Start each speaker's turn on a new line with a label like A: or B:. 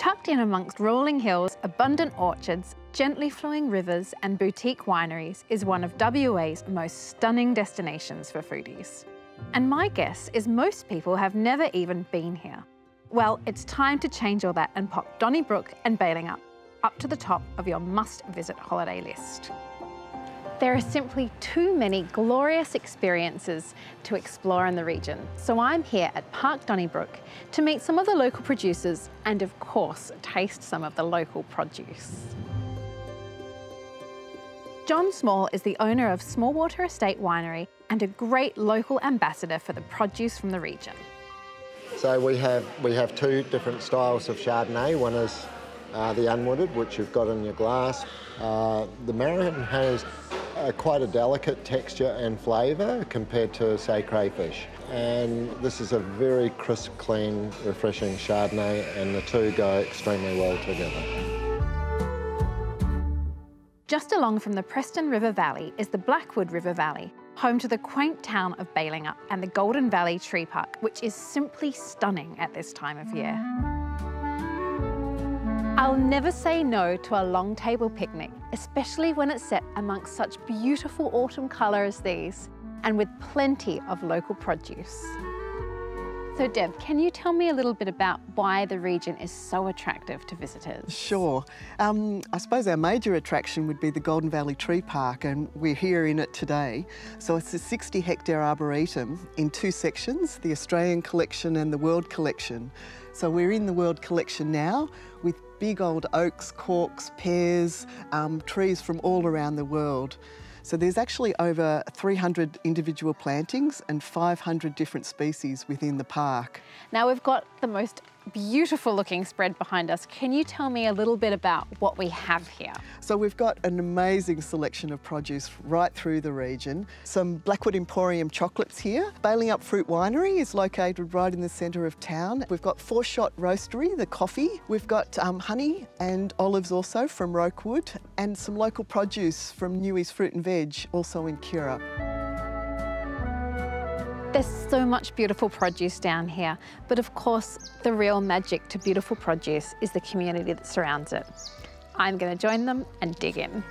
A: Tucked in amongst rolling hills, abundant orchards, gently flowing rivers and boutique wineries is one of WA's most stunning destinations for foodies. And my guess is most people have never even been here. Well, it's time to change all that and pop Donnybrook and Balingup up to the top of your must-visit holiday list. There are simply too many glorious experiences to explore in the region, so I'm here at Park Donnybrook to meet some of the local producers and of course taste some of the local produce. John Small is the owner of Smallwater Estate Winery and a great local ambassador for the produce from the region.
B: So we have we have two different styles of Chardonnay. One is uh, the unwooded, which you've got in your glass. Uh, the marron has quite a delicate texture and flavour compared to, say, crayfish. And this is a very crisp, clean, refreshing Chardonnay, and the two go extremely well together.
A: Just along from the Preston River Valley is the Blackwood River Valley, home to the quaint town of Balingup and the Golden Valley Tree Park, which is simply stunning at this time of year. I'll never say no to a long table picnic, especially when it's set amongst such beautiful autumn colour as these and with plenty of local produce. So Deb, can you tell me a little bit about why the region is so attractive to visitors?
C: Sure. Um, I suppose our major attraction would be the Golden Valley Tree Park and we're here in it today. So it's a 60 hectare arboretum in two sections, the Australian collection and the World collection. So we're in the World collection now with big old oaks, corks, pears, um, trees from all around the world. So there's actually over 300 individual plantings and 500 different species within the park.
A: Now we've got the most beautiful looking spread behind us. Can you tell me a little bit about what we have here?
C: So we've got an amazing selection of produce right through the region. Some Blackwood Emporium chocolates here. Balingup Fruit Winery is located right in the centre of town. We've got Four Shot Roastery, the coffee. We've got um, honey and olives also from Rokewood and some local produce from Newey's Fruit and Veg, also in Cura.
A: There's so much beautiful produce down here, but of course, the real magic to beautiful produce is the community that surrounds it. I'm going to join them and dig in.